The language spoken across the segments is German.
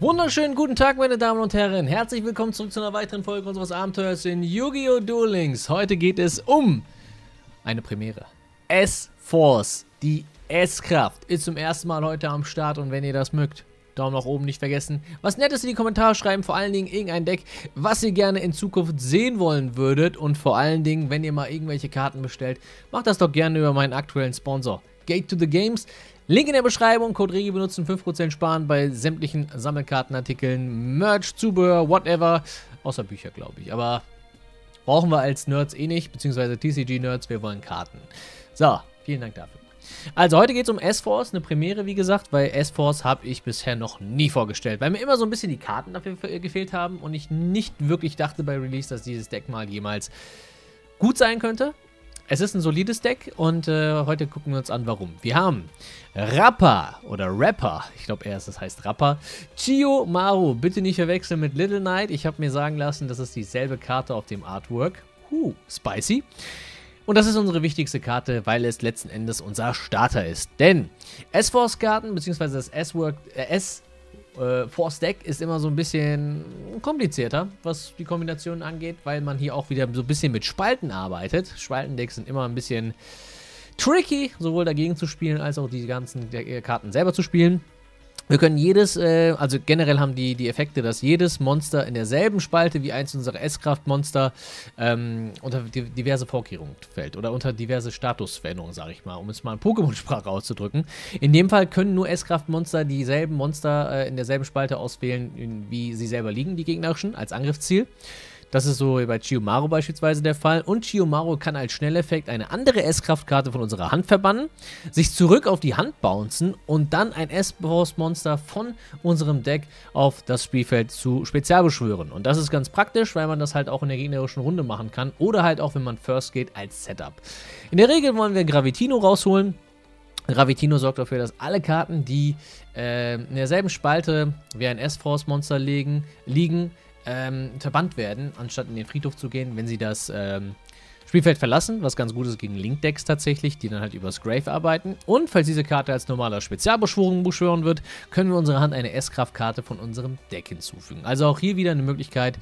Wunderschönen guten Tag, meine Damen und Herren. Herzlich willkommen zurück zu einer weiteren Folge unseres Abenteuers in Yu-Gi-Oh! Duel Links. Heute geht es um eine Premiere. S-Force, die S-Kraft, ist zum ersten Mal heute am Start und wenn ihr das mögt, Daumen nach oben nicht vergessen. Was Nettes in die Kommentare schreiben, vor allen Dingen irgendein Deck, was ihr gerne in Zukunft sehen wollen würdet und vor allen Dingen, wenn ihr mal irgendwelche Karten bestellt, macht das doch gerne über meinen aktuellen Sponsor, Gate to the Games. Link in der Beschreibung, Code REGI benutzen, 5% sparen bei sämtlichen Sammelkartenartikeln, Merch, Zubehör, whatever. Außer Bücher, glaube ich. Aber brauchen wir als Nerds eh nicht, beziehungsweise TCG-Nerds, wir wollen Karten. So, vielen Dank dafür. Also heute geht es um S-Force, eine Premiere wie gesagt, weil S-Force habe ich bisher noch nie vorgestellt, weil mir immer so ein bisschen die Karten dafür gefehlt haben und ich nicht wirklich dachte bei Release, dass dieses Deck mal jemals gut sein könnte. Es ist ein solides Deck und äh, heute gucken wir uns an, warum. Wir haben Rapper oder Rapper, ich glaube erst, das heißt Rapper. Chio Maru, bitte nicht verwechseln mit Little Knight. Ich habe mir sagen lassen, das ist dieselbe Karte auf dem Artwork. Huh, spicy. Und das ist unsere wichtigste Karte, weil es letzten Endes unser Starter ist. Denn S-Force-Karten, beziehungsweise das S-Work, äh, S äh, Force Deck ist immer so ein bisschen komplizierter, was die Kombinationen angeht, weil man hier auch wieder so ein bisschen mit Spalten arbeitet. Spaltendecks sind immer ein bisschen tricky, sowohl dagegen zu spielen, als auch die ganzen äh, Karten selber zu spielen. Wir können jedes, äh, also generell haben die, die Effekte, dass jedes Monster in derselben Spalte wie eins unserer S-Kraft-Monster ähm, unter diverse Vorkehrungen fällt oder unter diverse Statusveränderungen, sage ich mal, um es mal in Pokémon-Sprache auszudrücken. In dem Fall können nur S-Kraft-Monster dieselben Monster äh, in derselben Spalte auswählen, wie sie selber liegen, die gegnerischen, als Angriffsziel. Das ist so bei Chiyomaru beispielsweise der Fall. Und Chiyomaru kann als Schnelleffekt eine andere S-Kraftkarte von unserer Hand verbannen, sich zurück auf die Hand bouncen und dann ein S-Boss-Monster von unserem Deck auf das Spielfeld zu spezialbeschwören. Und das ist ganz praktisch, weil man das halt auch in der gegnerischen Runde machen kann oder halt auch, wenn man First geht, als Setup. In der Regel wollen wir Gravitino rausholen. Gravitino sorgt dafür, dass alle Karten, die äh, in derselben Spalte wie ein S-Force-Monster liegen ähm, verbannt werden, anstatt in den Friedhof zu gehen, wenn sie das ähm, Spielfeld verlassen, was ganz gut ist gegen Link-Decks tatsächlich, die dann halt übers Grave arbeiten. Und falls diese Karte als normaler Spezialbeschwörung beschwören wird, können wir unserer Hand eine S-Kraft-Karte von unserem Deck hinzufügen. Also auch hier wieder eine Möglichkeit,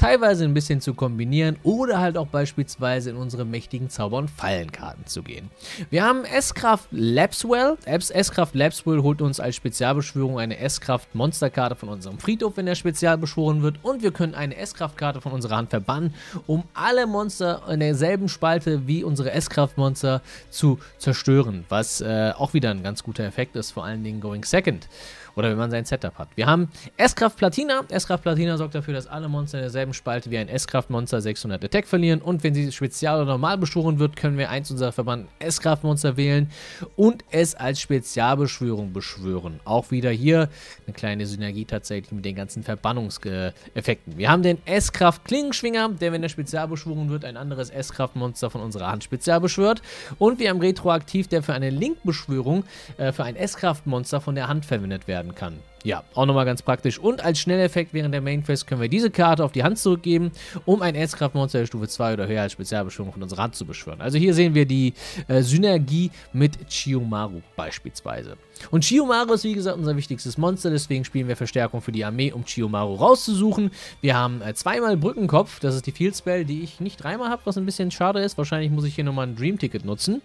teilweise ein bisschen zu kombinieren oder halt auch beispielsweise in unsere mächtigen Zauber- und Fallenkarten zu gehen. Wir haben S-Kraft Lapswell. S-Kraft Lapswell holt uns als Spezialbeschwörung eine S-Kraft Monsterkarte von unserem Friedhof, wenn er spezial beschworen wird. Und wir können eine S-Kraft-Karte von unserer Hand verbannen, um alle Monster in derselben Spalte wie unsere S-Kraft-Monster zu zerstören, was äh, auch wieder ein ganz guter Effekt ist, vor allen Dingen Going Second. Oder wenn man sein Setup hat. Wir haben S-Kraft Platina. S-Kraft Platina sorgt dafür, dass alle Monster in derselben Spalte wie ein S-Kraft-Monster 600 Attack verlieren. Und wenn sie spezial oder normal beschworen wird, können wir eins unserer verbannten S-Kraft-Monster wählen und es als Spezialbeschwörung beschwören. Auch wieder hier eine kleine Synergie tatsächlich mit den ganzen Verbannungseffekten. Wir haben den S-Kraft Klingenschwinger, der, wenn er spezial beschworen wird, ein anderes S-Kraft-Monster von unserer Hand spezial beschwört. Und wir haben Retroaktiv, der für eine Link-Beschwörung äh, für ein S-Kraft-Monster von der Hand verwendet werden kann. Ja, auch nochmal ganz praktisch. Und als Schnelleffekt während der Main Quest können wir diese Karte auf die Hand zurückgeben, um ein Erzkraftmonster der Stufe 2 oder höher als Spezialbeschwörung von unserer Hand zu beschwören. Also hier sehen wir die äh, Synergie mit Chiyomaru beispielsweise. Und Chiyomaru ist wie gesagt unser wichtigstes Monster, deswegen spielen wir Verstärkung für die Armee, um Chiyomaru rauszusuchen. Wir haben äh, zweimal Brückenkopf, das ist die Field Spell, die ich nicht dreimal habe, was ein bisschen schade ist. Wahrscheinlich muss ich hier nochmal ein Dream Ticket nutzen.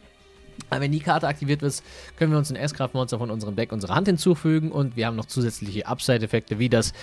Aber wenn die Karte aktiviert wird, können wir uns ein S-Kraft-Monster von unserem Deck unserer Hand hinzufügen und wir haben noch zusätzliche Upside-Effekte, wie dass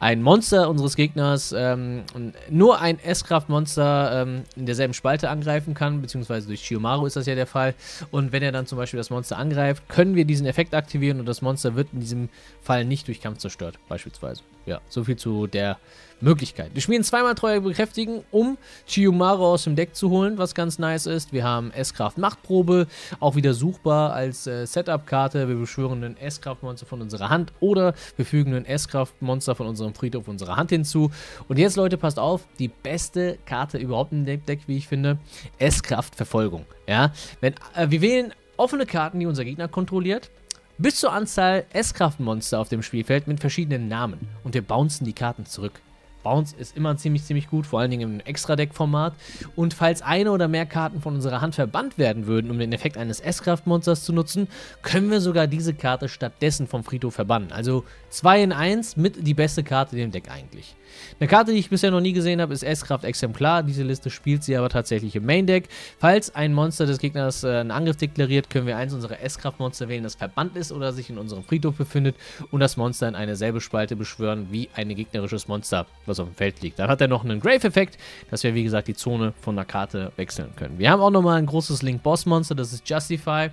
ein Monster unseres Gegners ähm, nur ein S-Kraft-Monster ähm, in derselben Spalte angreifen kann, beziehungsweise durch Chiyomaru ist das ja der Fall. Und wenn er dann zum Beispiel das Monster angreift, können wir diesen Effekt aktivieren und das Monster wird in diesem Fall nicht durch Kampf zerstört, beispielsweise. Ja, soviel zu der Möglichkeit. Wir spielen zweimal Treue bekräftigen, um Chiyumaru aus dem Deck zu holen, was ganz nice ist. Wir haben S-Kraft Machtprobe, auch wieder suchbar als äh, Setup-Karte. Wir beschwören ein S-Kraft-Monster von unserer Hand oder wir fügen ein S-Kraft-Monster von unserem Friedhof unserer Hand hinzu. Und jetzt, Leute, passt auf, die beste Karte überhaupt im Deck, wie ich finde, S-Kraft Verfolgung. Ja, äh, wir wählen offene Karten, die unser Gegner kontrolliert bis zur Anzahl S-Kraftmonster auf dem Spielfeld mit verschiedenen Namen und wir bouncen die Karten zurück. Bounce ist immer ziemlich, ziemlich gut, vor allen Dingen im Extra-Deck-Format. Und falls eine oder mehr Karten von unserer Hand verbannt werden würden, um den Effekt eines S-Kraft-Monsters zu nutzen, können wir sogar diese Karte stattdessen vom Friedhof verbannen. Also 2 in 1 mit die beste Karte in dem Deck eigentlich. Eine Karte, die ich bisher noch nie gesehen habe, ist S-Kraft Exemplar. Diese Liste spielt sie aber tatsächlich im Main-Deck. Falls ein Monster des Gegners äh, einen Angriff deklariert, können wir eins unserer S-Kraft-Monster wählen, das verbannt ist oder sich in unserem Friedhof befindet und das Monster in eine selbe Spalte beschwören wie ein gegnerisches Monster, was auf dem Feld liegt. Dann hat er noch einen Grave-Effekt, dass wir, wie gesagt, die Zone von der Karte wechseln können. Wir haben auch nochmal ein großes Link-Boss-Monster, das ist Justify.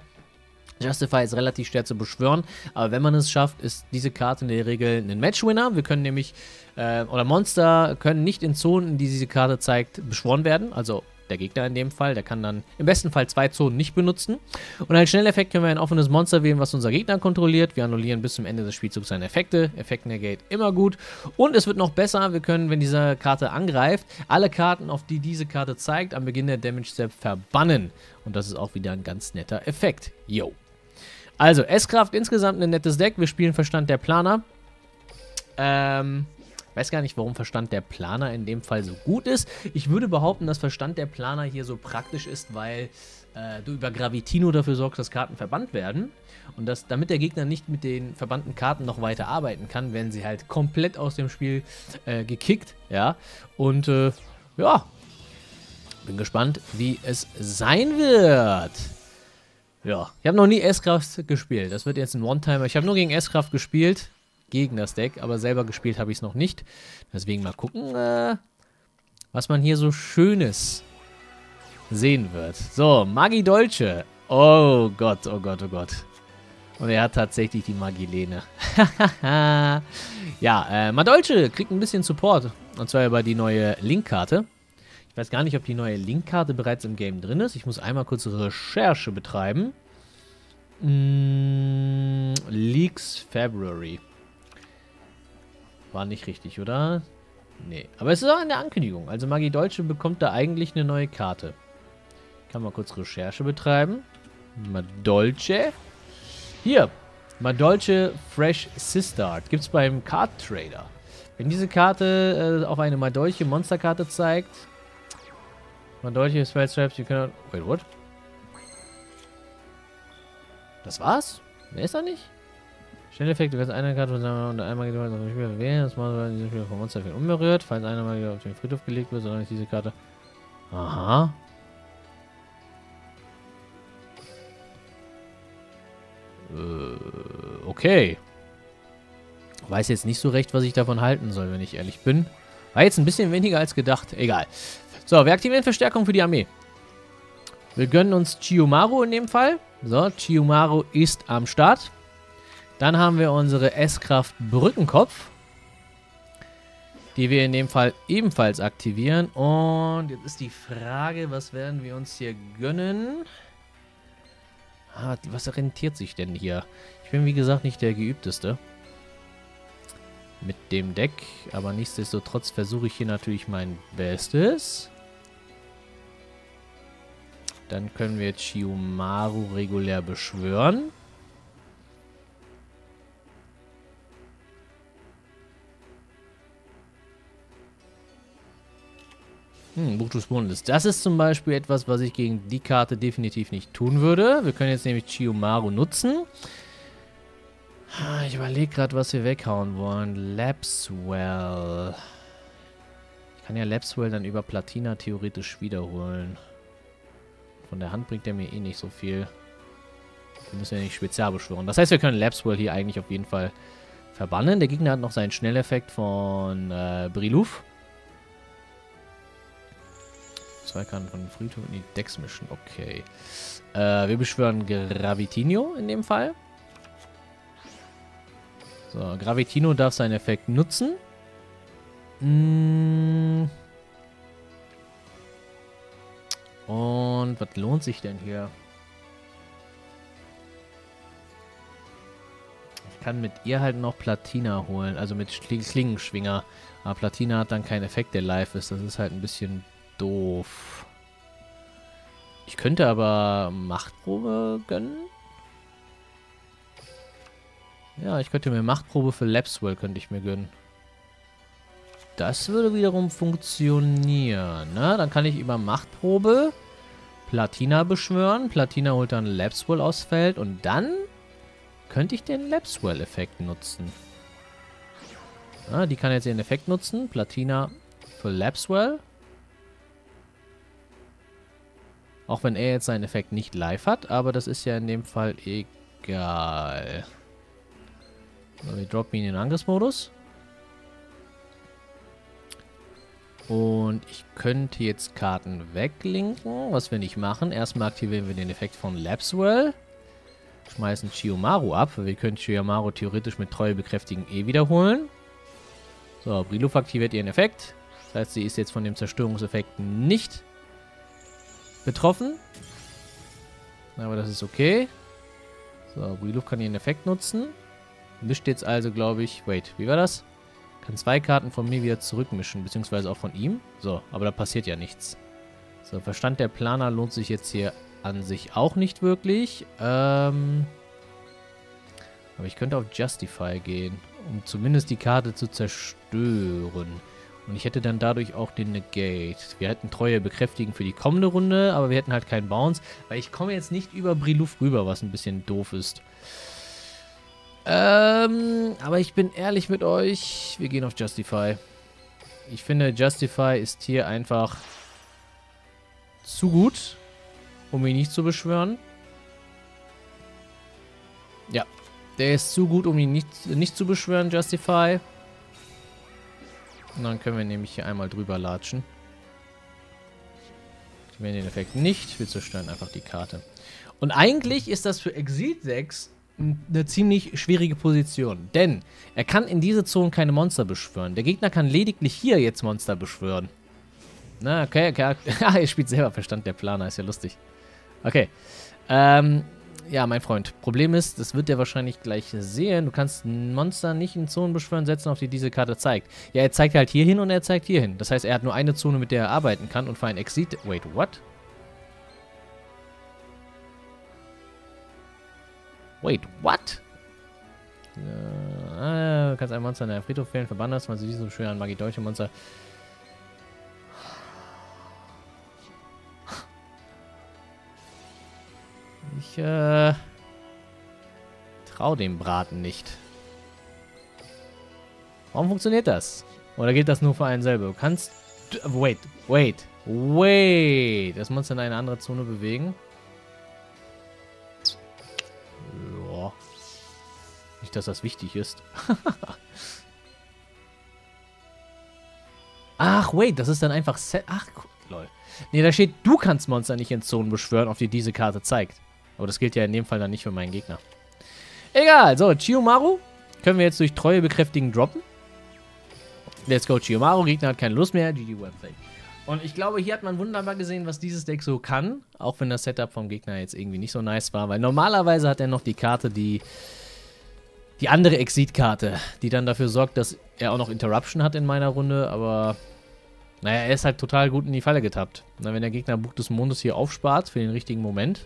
Justify ist relativ schwer zu beschwören, aber wenn man es schafft, ist diese Karte in der Regel ein Matchwinner. Wir können nämlich, äh, oder Monster können nicht in Zonen, die diese Karte zeigt, beschworen werden. Also der Gegner in dem Fall, der kann dann im besten Fall zwei Zonen nicht benutzen. Und als Schnelleffekt können wir ein offenes Monster wählen, was unser Gegner kontrolliert. Wir annullieren bis zum Ende des Spielzugs seine Effekte. Effekt negate immer gut. Und es wird noch besser, wir können, wenn diese Karte angreift, alle Karten, auf die diese Karte zeigt, am Beginn der Damage Step verbannen. Und das ist auch wieder ein ganz netter Effekt. Yo. Also, S-Kraft insgesamt ein nettes Deck. Wir spielen Verstand der Planer. Ähm, weiß gar nicht, warum Verstand der Planer in dem Fall so gut ist. Ich würde behaupten, dass Verstand der Planer hier so praktisch ist, weil äh, du über Gravitino dafür sorgst, dass Karten verbannt werden. Und dass, damit der Gegner nicht mit den verbannten Karten noch weiter arbeiten kann, werden sie halt komplett aus dem Spiel äh, gekickt. Ja, und äh, ja, bin gespannt, wie es sein wird. Ja, ich habe noch nie S-Kraft gespielt. Das wird jetzt ein One-Timer. Ich habe nur gegen S-Kraft gespielt, gegen das Deck, aber selber gespielt habe ich es noch nicht. Deswegen mal gucken, äh, was man hier so Schönes sehen wird. So, Magi Dolce. Oh Gott, oh Gott, oh Gott. Und er hat tatsächlich die Magilene. ja, äh, Madolce kriegt ein bisschen Support. Und zwar über die neue Link-Karte. Ich weiß gar nicht, ob die neue Link-Karte bereits im Game drin ist. Ich muss einmal kurz Recherche betreiben. Mm, Leaks February. War nicht richtig, oder? Nee. Aber es ist auch in der Ankündigung. Also Magie Deutsche bekommt da eigentlich eine neue Karte. Kann mal kurz Recherche betreiben. Madolce. Hier. Madolce Fresh Sistart. Gibt es beim Card Trader. Wenn diese Karte äh, auf eine Madolche Monsterkarte zeigt, man deutliche Spellstraps, you cannot... Wait, what? Das war's? Mehr ist da nicht? Schnelleffekt, du kannst eine Karte und einmal geht auf den Spieler wählen. Das macht in diesem Spiel vom Monsterfeld unberührt. Falls einer mal auf den Friedhof gelegt wird, solange diese Karte... Aha. Äh, okay. Weiß jetzt nicht so recht, was ich davon halten soll, wenn ich ehrlich bin. War jetzt ein bisschen weniger als gedacht. Egal. So, wir aktivieren Verstärkung für die Armee. Wir gönnen uns Chiyomaru in dem Fall. So, Chiyomaru ist am Start. Dann haben wir unsere S-Kraft Brückenkopf. Die wir in dem Fall ebenfalls aktivieren. Und jetzt ist die Frage, was werden wir uns hier gönnen? Ah, was orientiert sich denn hier? Ich bin wie gesagt nicht der geübteste mit dem Deck. Aber nichtsdestotrotz versuche ich hier natürlich mein Bestes. Dann können wir Chiyomaru regulär beschwören. Hm, Buch des Mondes. Das ist zum Beispiel etwas, was ich gegen die Karte definitiv nicht tun würde. Wir können jetzt nämlich Chiyomaru nutzen. Ich überlege gerade, was wir weghauen wollen. Lapswell. Ich kann ja Lapswell dann über Platina theoretisch wiederholen. Von der Hand bringt er mir eh nicht so viel. Wir müssen ja nicht spezial beschwören. Das heißt, wir können Lapswell hier eigentlich auf jeden Fall verbannen. Der Gegner hat noch seinen Schnelleffekt von äh, Briluf. Zwei Karten von Friedhof in die Decks mischen. Okay. Äh, wir beschwören Gravitino in dem Fall. So, Gravitino darf seinen Effekt nutzen. Mmh. Und was lohnt sich denn hier? Ich kann mit ihr halt noch Platina holen, also mit Klingenschwinger. Aber Platina hat dann keinen Effekt, der live ist. Das ist halt ein bisschen doof. Ich könnte aber Machtprobe gönnen. Ja, ich könnte mir Machtprobe für Lapswell könnte ich mir gönnen. Das würde wiederum funktionieren. Ne? Dann kann ich über Machtprobe Platina beschwören. Platina holt dann Lapswell aus Feld. Und dann könnte ich den Lapswell-Effekt nutzen. Ja, die kann jetzt ihren Effekt nutzen. Platina für Lapswell. Auch wenn er jetzt seinen Effekt nicht live hat, aber das ist ja in dem Fall egal. Wir droppen ihn in den Angriffsmodus. Und ich könnte jetzt Karten weglinken, was wir nicht machen. Erstmal aktivieren wir den Effekt von Lapswell. Schmeißen Chiyomaru ab. Wir können Chiyomaru theoretisch mit Treue bekräftigen eh wiederholen. So, Briluf aktiviert ihren Effekt. Das heißt, sie ist jetzt von dem Zerstörungseffekt nicht betroffen. Aber das ist okay. So, Briluf kann ihren Effekt nutzen. Mischt jetzt also, glaube ich... Wait, wie war das? Kann zwei Karten von mir wieder zurückmischen, beziehungsweise auch von ihm. So, aber da passiert ja nichts. So, Verstand der Planer lohnt sich jetzt hier an sich auch nicht wirklich. Ähm, aber ich könnte auf Justify gehen, um zumindest die Karte zu zerstören. Und ich hätte dann dadurch auch den Negate. Wir hätten Treue bekräftigen für die kommende Runde, aber wir hätten halt keinen Bounce, weil ich komme jetzt nicht über Briluf rüber, was ein bisschen doof ist. Ähm, aber ich bin ehrlich mit euch. Wir gehen auf Justify. Ich finde, Justify ist hier einfach zu gut, um ihn nicht zu beschwören. Ja, der ist zu gut, um ihn nicht, nicht zu beschwören, Justify. Und dann können wir nämlich hier einmal drüber latschen. Wir den Effekt nicht. Wir zerstören einfach die Karte. Und eigentlich ist das für Exit 6 eine ziemlich schwierige Position. Denn er kann in diese Zone keine Monster beschwören. Der Gegner kann lediglich hier jetzt Monster beschwören. Na, okay, okay. Ah, er spielt selber Verstand der Planer, ist ja lustig. Okay. Ähm, ja, mein Freund. Problem ist, das wird er wahrscheinlich gleich sehen. Du kannst ein Monster nicht in Zonen beschwören setzen, auf die diese Karte zeigt. Ja, er zeigt halt hier hin und er zeigt hier hin. Das heißt, er hat nur eine Zone, mit der er arbeiten kann und für ein Exit... Wait, what? Wait, what? Äh, du kannst ein Monster in deinem Friedhof wählen, verbannen das, weil sie so schwer an Magie deutsche Monster. Ich, äh, trau dem Braten nicht. Warum funktioniert das? Oder geht das nur für einen selber? Du kannst... Wait, wait, wait. Das Monster in eine andere Zone bewegen. Nicht, dass das wichtig ist. Ach, wait, das ist dann einfach Set. Ach, lol. Nee, da steht, du kannst Monster nicht in Zonen beschwören, auf die diese Karte zeigt. Aber das gilt ja in dem Fall dann nicht für meinen Gegner. Egal, so, Chiyomaru können wir jetzt durch Treue bekräftigen droppen. Let's go, Chiyomaru. Gegner hat keine Lust mehr. GG Webplay. Und ich glaube, hier hat man wunderbar gesehen, was dieses Deck so kann. Auch wenn das Setup vom Gegner jetzt irgendwie nicht so nice war. Weil normalerweise hat er noch die Karte, die die andere Exit-Karte, die dann dafür sorgt, dass er auch noch Interruption hat in meiner Runde, aber naja, er ist halt total gut in die Falle getappt. Na, wenn der Gegner Buch des Mondes hier aufspart für den richtigen Moment,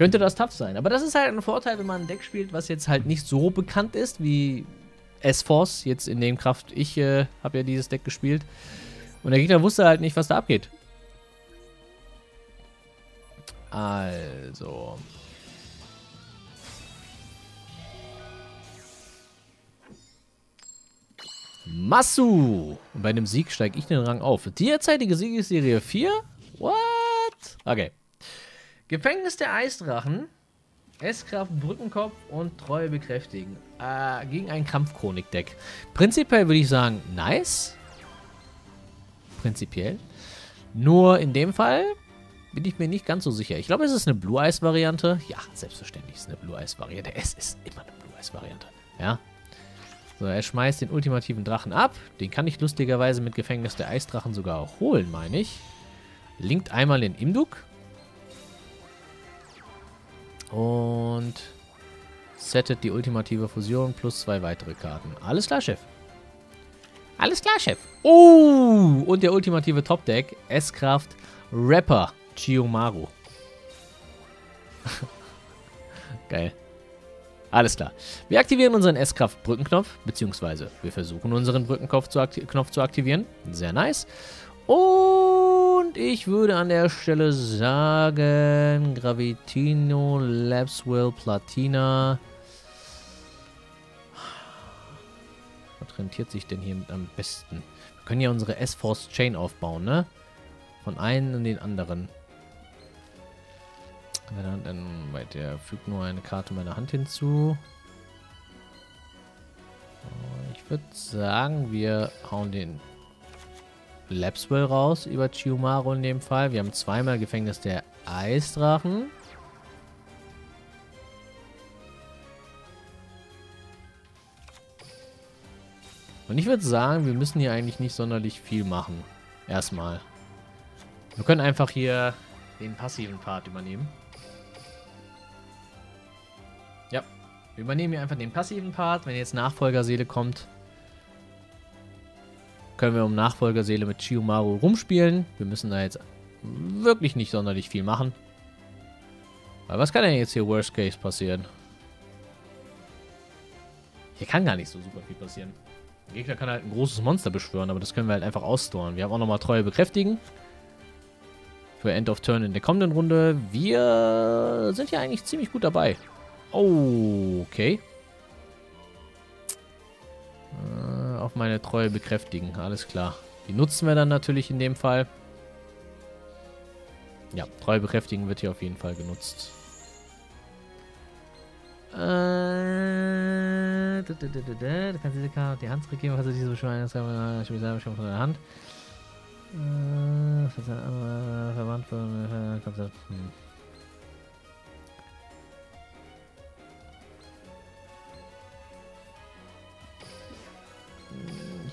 könnte das tough sein. Aber das ist halt ein Vorteil, wenn man ein Deck spielt, was jetzt halt nicht so bekannt ist wie S-Force. Jetzt in dem Kraft, ich äh, habe ja dieses Deck gespielt. Und der Gegner wusste halt nicht, was da abgeht. Also, Masu. Und bei einem Sieg steige ich den Rang auf. Derzeitige Siegesserie 4? What? Okay. Gefängnis der Eisdrachen. S-Kraft, Brückenkopf und Treue bekräftigen. Äh, gegen ein Kampfchronik-Deck. Prinzipiell würde ich sagen, nice. Prinzipiell. Nur in dem Fall bin ich mir nicht ganz so sicher. Ich glaube, es ist eine Blue-Eyes-Variante. Ja, selbstverständlich ist es eine Blue-Eyes-Variante. Es ist immer eine Blue-Eyes-Variante. Ja, so, er schmeißt den ultimativen Drachen ab. Den kann ich lustigerweise mit Gefängnis der Eisdrachen sogar auch holen, meine ich. Linkt einmal in Imduk. Und settet die ultimative Fusion plus zwei weitere Karten. Alles klar, Chef. Alles klar, Chef. Oh, und der ultimative Top-Deck. S-Kraft Rapper Chiyomaru. Geil. Alles klar. Wir aktivieren unseren S-Kraft-Brückenknopf, beziehungsweise wir versuchen unseren Brückenknopf zu, Knopf zu aktivieren. Sehr nice. Und ich würde an der Stelle sagen, Gravitino, Lapswell, Platina. Was rentiert sich denn hier am besten? Wir können ja unsere S-Force Chain aufbauen, ne? Von einem in den anderen. Dann, der fügt nur eine Karte meiner Hand hinzu. Ich würde sagen, wir hauen den Lapswell raus über Chiumaru in dem Fall. Wir haben zweimal Gefängnis der Eisdrachen. Und ich würde sagen, wir müssen hier eigentlich nicht sonderlich viel machen. Erstmal. Wir können einfach hier den passiven Part übernehmen. Ja. Wir übernehmen hier einfach den passiven Part. Wenn jetzt Nachfolgerseele kommt, können wir um Nachfolgerseele mit Chiyomaru rumspielen. Wir müssen da jetzt wirklich nicht sonderlich viel machen. Weil was kann denn jetzt hier Worst Case passieren? Hier kann gar nicht so super viel passieren. Der Gegner kann halt ein großes Monster beschwören, aber das können wir halt einfach ausstoren. Wir haben auch nochmal Treue bekräftigen. Für End of Turn in der kommenden Runde. Wir sind ja eigentlich ziemlich gut dabei. Oh, okay. Äh, auf meine Treue bekräftigen. Alles klar. Die nutzen wir dann natürlich in dem Fall. Ja, Treue bekräftigen wird hier auf jeden Fall genutzt. Äh, du kannst diese Karte die Hand zurückgeben, falls du diese schon von der Hand. Äh, verwandt von. Hm.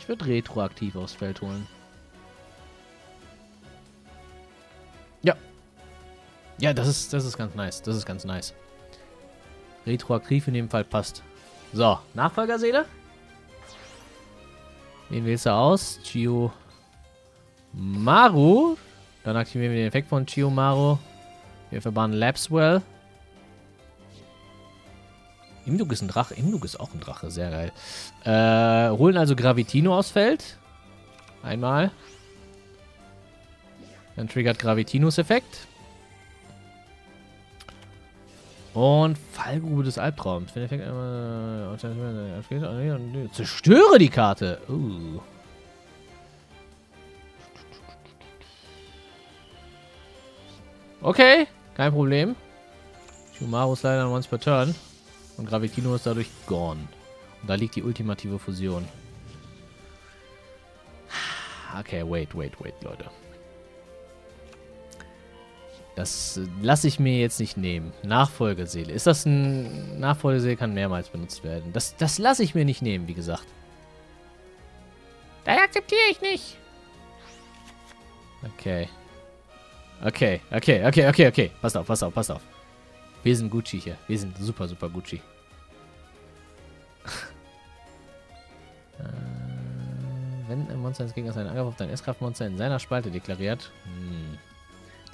Ich würde retroaktiv aufs Feld holen. Ja. Ja, das ist, das ist ganz nice. Das ist ganz nice. Retroaktiv in dem Fall passt. So, Nachfolgerseele. Wen wählst du aus? Chio Maru. Dann aktivieren wir den Effekt von Chio Maru. Wir verbannen Lapswell. Imduk ist ein Drache. Imduk ist auch ein Drache. Sehr geil. Äh, holen also Gravitino aus Feld. Einmal. Dann triggert Gravitinos Effekt. Und Fallgrube des Albtraums. Wenn Effekt einmal... Zerstöre die Karte. Uh. Okay, kein Problem. Shumaru ist leider once per turn. Und Gravitino ist dadurch gone. Und da liegt die ultimative Fusion. Okay, wait, wait, wait, Leute. Das lasse ich mir jetzt nicht nehmen. Nachfolgeseele. Ist das ein... Nachfolgeseele kann mehrmals benutzt werden. Das, das lasse ich mir nicht nehmen, wie gesagt. Das akzeptiere ich nicht. Okay. Okay, okay, okay, okay, okay. Pass auf, pass auf, pass auf. Wir sind Gucci hier. Wir sind super, super Gucci. äh, wenn ein Monster ins Gegner seinen Angriff auf dein S-Kraft-Monster in seiner Spalte deklariert. Hm.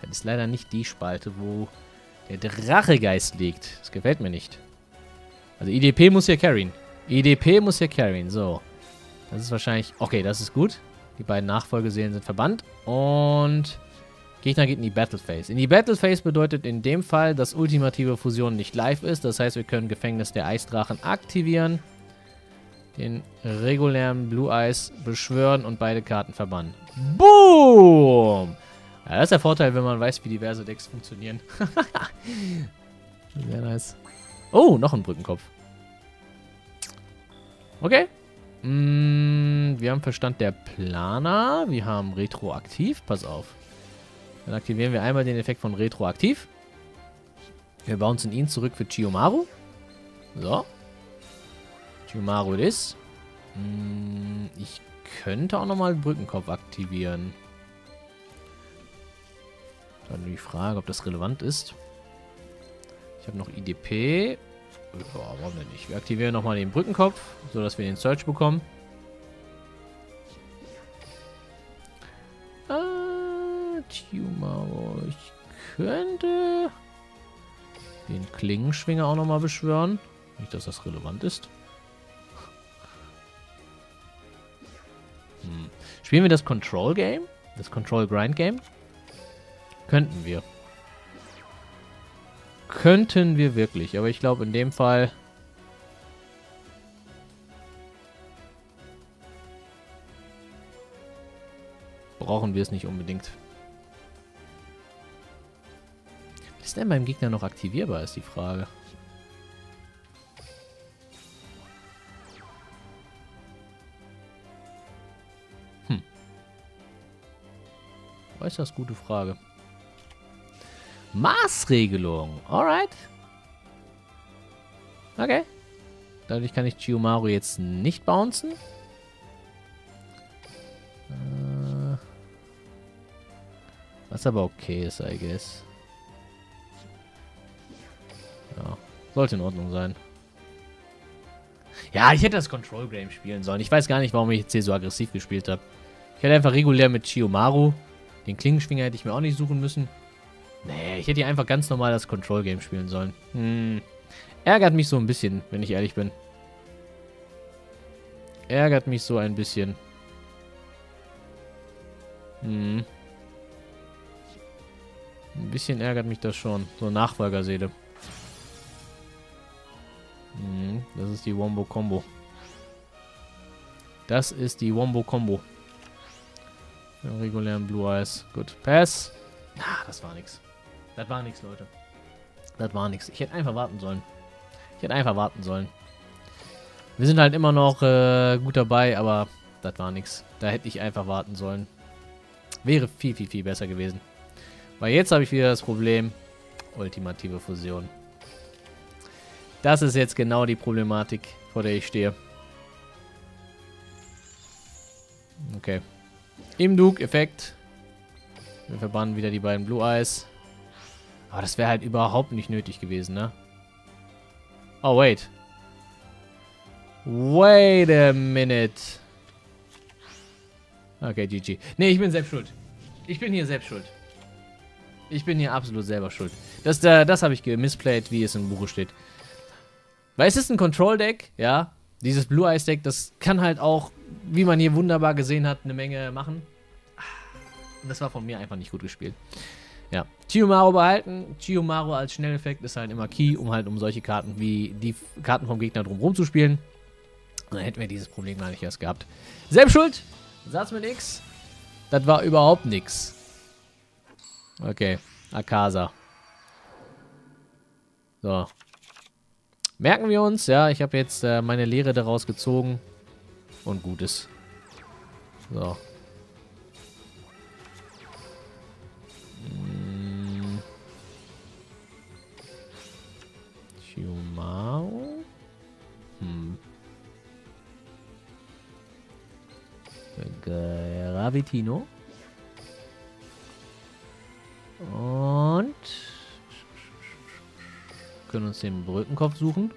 Das ist leider nicht die Spalte, wo der Drachegeist liegt. Das gefällt mir nicht. Also IDP muss hier carryen. IDP muss hier carryen. So. Das ist wahrscheinlich... Okay, das ist gut. Die beiden Nachfolgeseelen sind verbannt. Und... Gegner geht in die Battle Phase. In die Battle Phase bedeutet in dem Fall, dass ultimative Fusion nicht live ist. Das heißt, wir können Gefängnis der Eisdrachen aktivieren, den regulären Blue Eyes beschwören und beide Karten verbannen. Boom! Ja, das ist der Vorteil, wenn man weiß, wie diverse Decks funktionieren. Sehr nice. Oh, noch ein Brückenkopf. Okay. Mm, wir haben Verstand der Planer. Wir haben Retroaktiv. Pass auf. Dann aktivieren wir einmal den Effekt von Retroaktiv. Wir bouncen ihn zurück für Chiyomaru. So. Chiyomaru ist. Hm, ich könnte auch nochmal Brückenkopf aktivieren. Dann die Frage, ob das relevant ist. Ich habe noch IDP. Ja, warum denn nicht? Wir aktivieren nochmal den Brückenkopf, sodass wir den Search bekommen. Tumor. Ich könnte den Klingenschwinger auch nochmal beschwören. Nicht, dass das relevant ist. Hm. Spielen wir das Control Game? Das Control Grind Game? Könnten wir. Könnten wir wirklich, aber ich glaube in dem Fall... Brauchen wir es nicht unbedingt. Ist denn beim Gegner noch aktivierbar, ist die Frage. Hm. Äußerst gute Frage. Maßregelung. Alright. Okay. Dadurch kann ich Chiyomaru jetzt nicht bouncen. Äh, was aber okay ist, I guess. Sollte in Ordnung sein. Ja, ich hätte das Control Game spielen sollen. Ich weiß gar nicht, warum ich jetzt hier so aggressiv gespielt habe. Ich hätte einfach regulär mit Chiyomaru. Den Klingenschwinger hätte ich mir auch nicht suchen müssen. Nee, ich hätte hier einfach ganz normal das Control Game spielen sollen. Hm. Ärgert mich so ein bisschen, wenn ich ehrlich bin. Ärgert mich so ein bisschen. Hm. Ein bisschen ärgert mich das schon. So Nachfolgerseele. Hm, das ist die Wombo Combo. Das ist die Wombo Combo. regulären Blue Eyes. Gut. Pass. Ah, das war nix. Das war nichts, Leute. Das war nichts. Ich hätte einfach warten sollen. Ich hätte einfach warten sollen. Wir sind halt immer noch äh, gut dabei, aber das war nichts. Da hätte ich einfach warten sollen. Wäre viel, viel, viel besser gewesen. Weil jetzt habe ich wieder das Problem. Ultimative Fusion. Das ist jetzt genau die Problematik, vor der ich stehe. Okay. Im Duke-Effekt. Wir verbannen wieder die beiden Blue Eyes. Aber das wäre halt überhaupt nicht nötig gewesen, ne? Oh, wait. Wait a minute. Okay, GG. Ne, ich bin selbst schuld. Ich bin hier selbst schuld. Ich bin hier absolut selber schuld. Das, äh, das habe ich gemisplayt, wie es im Buche steht. Weil es ist ein Control-Deck, ja. Dieses Blue Eyes Deck, das kann halt auch, wie man hier wunderbar gesehen hat, eine Menge machen. Das war von mir einfach nicht gut gespielt. Ja. Chiyomaru behalten. Chiyomaru als Schnelleffekt ist halt immer key, um halt um solche Karten wie die Karten vom Gegner drumherum zu spielen. Dann hätten wir dieses Problem gar nicht erst gehabt. Selbst schuld. Satz mit nix. Das war überhaupt nix. Okay. Akasa. So. Merken wir uns, ja, ich habe jetzt äh, meine Lehre daraus gezogen. Und gut ist. So. Chiumao. Hm. Gravitino. Und können uns den Brückenkopf suchen.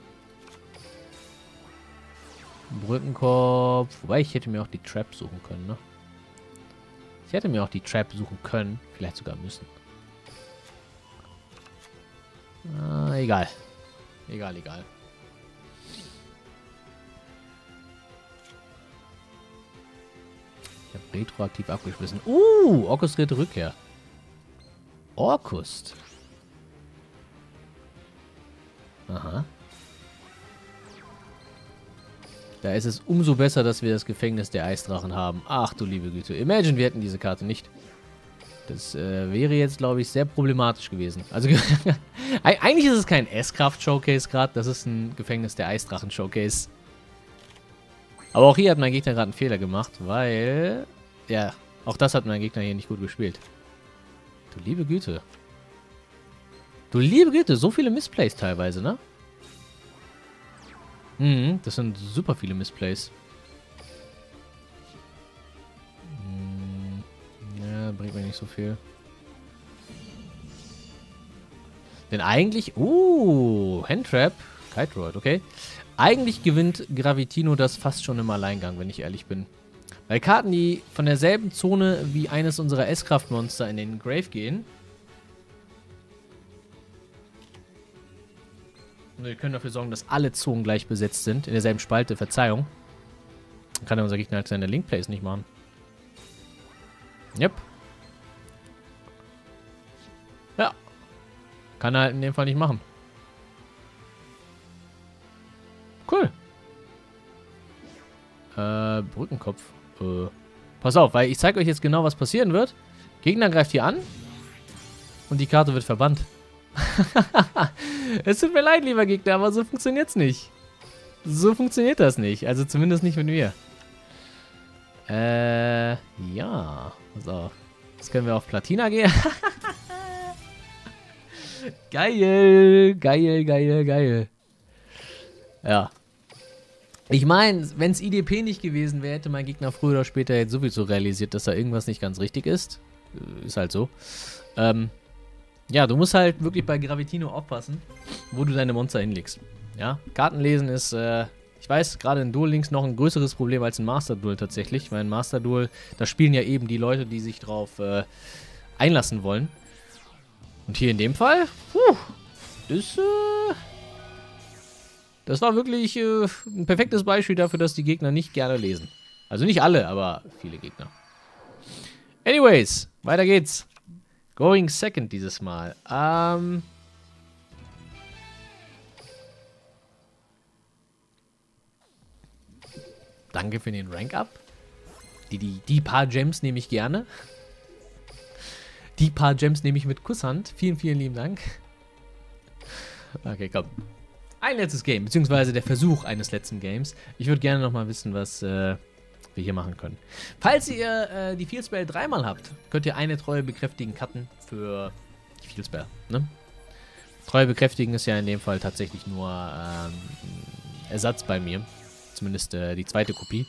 Brückenkopf. Wobei ich hätte mir auch die Trap suchen können, ne? Ich hätte mir auch die Trap suchen können. Vielleicht sogar müssen. Äh, egal. Egal, egal. Ich habe retroaktiv abgeschmissen. Uh, orchestrierte Rückkehr. Orkust. Aha. Da ist es umso besser, dass wir das Gefängnis der Eisdrachen haben. Ach du liebe Güte. Imagine, wir hätten diese Karte nicht. Das äh, wäre jetzt, glaube ich, sehr problematisch gewesen. Also, eigentlich ist es kein S-Kraft-Showcase gerade. Das ist ein Gefängnis der Eisdrachen-Showcase. Aber auch hier hat mein Gegner gerade einen Fehler gemacht, weil... Ja, auch das hat mein Gegner hier nicht gut gespielt. Du liebe Güte. Du liebe Güte, so viele Missplays teilweise, ne? Mhm, das sind super viele Missplays. bringt mir nicht so viel. Denn eigentlich... Uh, Handtrap. Kite okay. Eigentlich gewinnt Gravitino das fast schon im Alleingang, wenn ich ehrlich bin. Weil Karten, die von derselben Zone wie eines unserer S-Kraft-Monster in den Grave gehen. Wir können dafür sorgen, dass alle Zonen gleich besetzt sind. In derselben Spalte. Verzeihung. Dann kann ja unser Gegner halt seine Link-Plays nicht machen. Yep. Ja. Kann er halt in dem Fall nicht machen. Cool. Äh, Brückenkopf. Äh, pass auf, weil ich zeige euch jetzt genau, was passieren wird. Gegner greift hier an. Und die Karte wird verbannt. es tut mir leid, lieber Gegner, aber so funktioniert es nicht. So funktioniert das nicht. Also zumindest nicht mit mir. Äh, ja. So. Jetzt können wir auf Platina gehen. geil, geil, geil, geil. Ja. Ich meine, wenn es IDP nicht gewesen wäre, hätte mein Gegner früher oder später jetzt sowieso realisiert, dass da irgendwas nicht ganz richtig ist. Äh, ist halt so. Ähm, ja, du musst halt wirklich bei Gravitino aufpassen, wo du deine Monster hinlegst. Ja, Kartenlesen ist, äh, ich weiß, gerade in Duel Links noch ein größeres Problem als in Master Duel tatsächlich, weil in Master Duel, da spielen ja eben die Leute, die sich drauf äh, einlassen wollen. Und hier in dem Fall, puh, das, äh, das war wirklich äh, ein perfektes Beispiel dafür, dass die Gegner nicht gerne lesen. Also nicht alle, aber viele Gegner. Anyways, weiter geht's. Going second dieses Mal. Ähm. Danke für den Rank-Up. Die, die, die paar Gems nehme ich gerne. Die paar Gems nehme ich mit Kusshand. Vielen, vielen lieben Dank. Okay, komm. Ein letztes Game, beziehungsweise der Versuch eines letzten Games. Ich würde gerne nochmal wissen, was äh, wir hier machen können. Falls ihr äh, die Field Spell dreimal habt, könnt ihr eine Treue bekräftigen cutten für die Field Spell. Ne? Treue bekräftigen ist ja in dem Fall tatsächlich nur ähm, Ersatz bei mir. Zumindest äh, die zweite Kopie.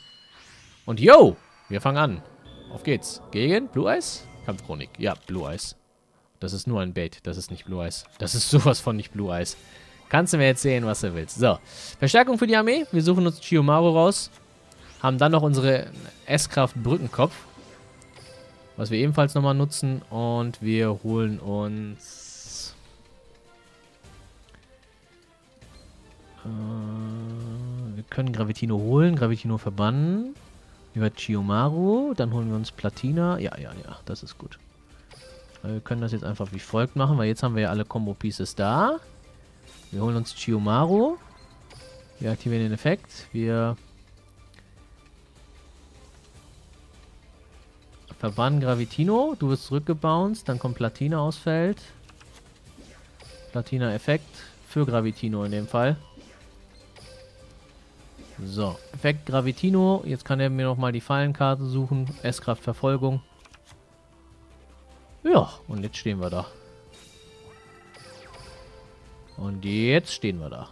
Und yo, wir fangen an. Auf geht's. Gegen Blue Eyes? Kampfchronik. Ja, Blue Eyes. Das ist nur ein Bait. Das ist nicht Blue Eyes. Das ist sowas von nicht Blue Eyes. Kannst du mir jetzt sehen, was du willst. So. Verstärkung für die Armee. Wir suchen uns Chiyomaru raus. Haben dann noch unsere S-Kraft Brückenkopf. Was wir ebenfalls nochmal nutzen. Und wir holen uns... Äh, wir können Gravitino holen. Gravitino verbannen. Über Chiyomaru. Dann holen wir uns Platina. Ja, ja, ja. Das ist gut. Wir können das jetzt einfach wie folgt machen, weil jetzt haben wir ja alle Combo-Pieces da. Wir holen uns Chiyomaru. Wir aktivieren den Effekt. Wir Verbannen Gravitino. Du wirst zurückgebounced. Dann kommt Platina aus Feld. Platina-Effekt. Für Gravitino in dem Fall. So. Effekt Gravitino. Jetzt kann er mir nochmal die Fallenkarte suchen. S-Kraft Verfolgung. Ja, und jetzt stehen wir da. Und jetzt stehen wir da.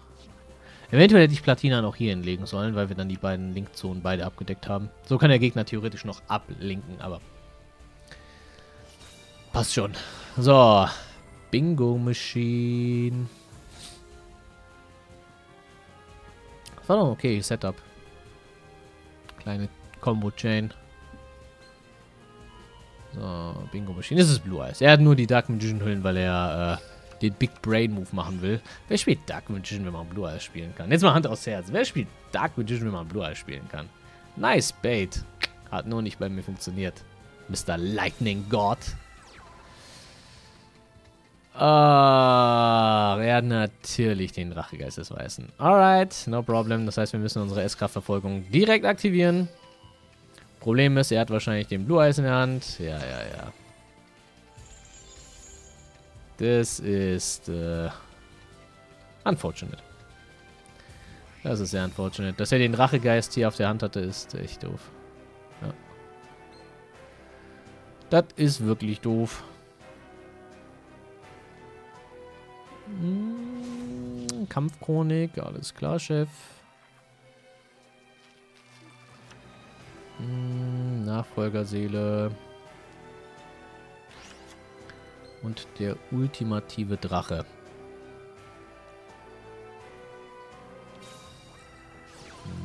Eventuell hätte ich Platina noch hier hinlegen sollen, weil wir dann die beiden Linkzonen beide abgedeckt haben. So kann der Gegner theoretisch noch ablinken, aber Passt schon. So. Bingo Machine. War doch okay, Setup. Kleine Combo Chain. So, Bingo Machine. Das ist Blue Eyes. Er hat nur die Dark Magician Hüllen, weil er äh, den Big Brain Move machen will. Wer spielt Dark Magician, wenn man Blue Eyes spielen kann? Jetzt mal Hand aufs Herz. Wer spielt Dark Magician, wenn man Blue Eyes spielen kann? Nice Bait. Hat nur nicht bei mir funktioniert. Mr. Lightning God. Ah, er hat natürlich den Drachegeist des Weißen. Alright, no problem. Das heißt, wir müssen unsere S-Kraftverfolgung direkt aktivieren. Problem ist, er hat wahrscheinlich den Blue Eyes in der Hand. Ja, ja, ja. Das ist äh, unfortunate. Das ist sehr unfortunate. Dass er den Drachegeist hier auf der Hand hatte, ist echt doof. Ja. Das ist wirklich doof. Hm, Kampfchronik, alles klar, Chef. Hm, Nachfolgerseele. Und der ultimative Drache.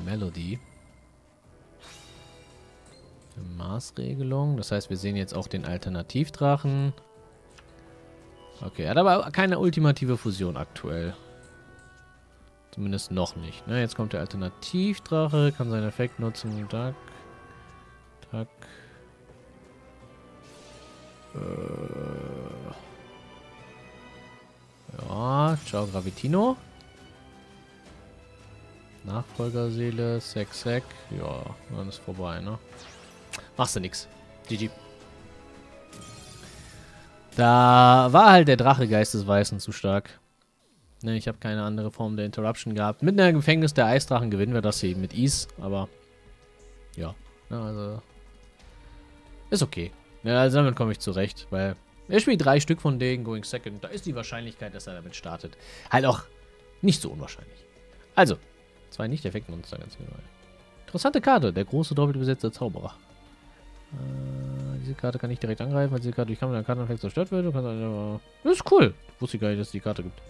Melody. Maßregelung. Das heißt, wir sehen jetzt auch den Alternativdrachen. Okay, hat aber keine ultimative Fusion aktuell. Zumindest noch nicht. Ne? Jetzt kommt der Alternativdrache, kann seinen Effekt nutzen. Tack. Tack. Äh. Ja, ciao Gravitino. Nachfolgerseele, Sek Sek. Ja, dann ist vorbei, ne? Machst du nix. GG. Da war halt der Drache Geistesweißen zu stark. Ne, ich habe keine andere Form der Interruption gehabt. Mit einer Gefängnis der Eisdrachen gewinnen wir das eben mit Ease, aber ja, also ist okay. Ja, also damit komme ich zurecht, weil er spielt drei Stück von denen, Going Second. Da ist die Wahrscheinlichkeit, dass er damit startet, halt auch nicht so unwahrscheinlich. Also, zwei Nicht-Effekt-Monster ganz genau. Interessante Karte, der große doppelt besetzte Zauberer. Äh, diese Karte kann ich direkt angreifen, weil diese Karte durch Kampf oder Karteneffekt zerstört wird. Das ist cool. Wusste ich gar nicht, dass es die Karte gibt.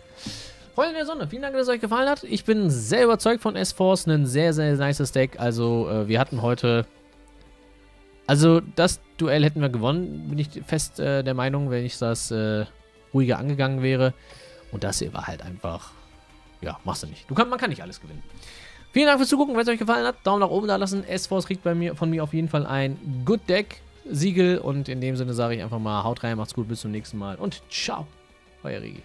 Freunde der Sonne, vielen Dank, dass es euch gefallen hat. Ich bin sehr überzeugt von S-Force. Ein sehr, sehr nices Deck. Also, äh, wir hatten heute also das Duell hätten wir gewonnen, bin ich fest äh, der Meinung, wenn ich das äh, ruhiger angegangen wäre. Und das hier war halt einfach, ja, machst du nicht. Du kann, man kann nicht alles gewinnen. Vielen Dank fürs Zugucken, wenn es euch gefallen hat. Daumen nach oben da lassen. S-Force kriegt bei mir, von mir auf jeden Fall ein Good Deck Siegel. Und in dem Sinne sage ich einfach mal, haut rein, macht's gut, bis zum nächsten Mal. Und ciao, euer Rigi.